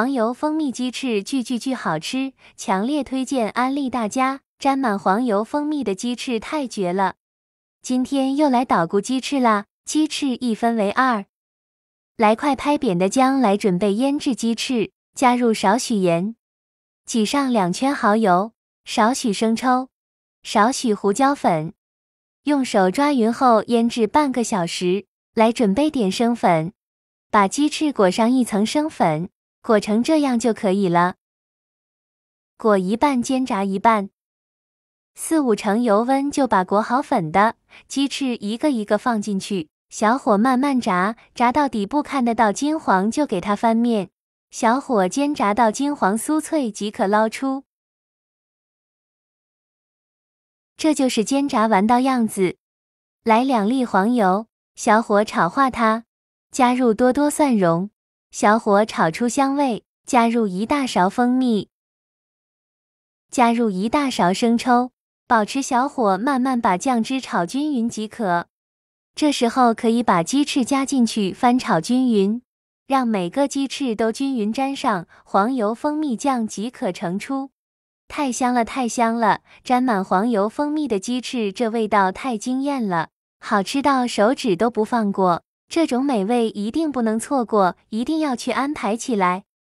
黄油蜂蜜鸡翅巨巨巨好吃，强烈推荐安利大家！沾满黄油蜂蜜的鸡翅太绝了！今天又来捣鼓鸡翅啦，鸡翅一分为二，来块拍扁的姜来准备腌制鸡翅，加入少许盐，挤上两圈蚝油，少许生抽，少许胡椒粉，用手抓匀后腌制半个小时。来准备点生粉，把鸡翅裹上一层生粉。裹成这样就可以了。裹一半煎炸一半，四五成油温就把裹好粉的鸡翅一个一个放进去，小火慢慢炸，炸到底部看得到金黄就给它翻面，小火煎炸到金黄酥脆即可捞出。这就是煎炸完的样子。来两粒黄油，小火炒化它，加入多多蒜蓉。小火炒出香味，加入一大勺蜂蜜，加入一大勺生抽，保持小火慢慢把酱汁炒均匀即可。这时候可以把鸡翅加进去翻炒均匀，让每个鸡翅都均匀沾上黄油蜂蜜酱即可盛出。太香了，太香了！沾满黄油蜂蜜的鸡翅，这味道太惊艳了，好吃到手指都不放过。这种美味一定不能错过，一定要去安排起来。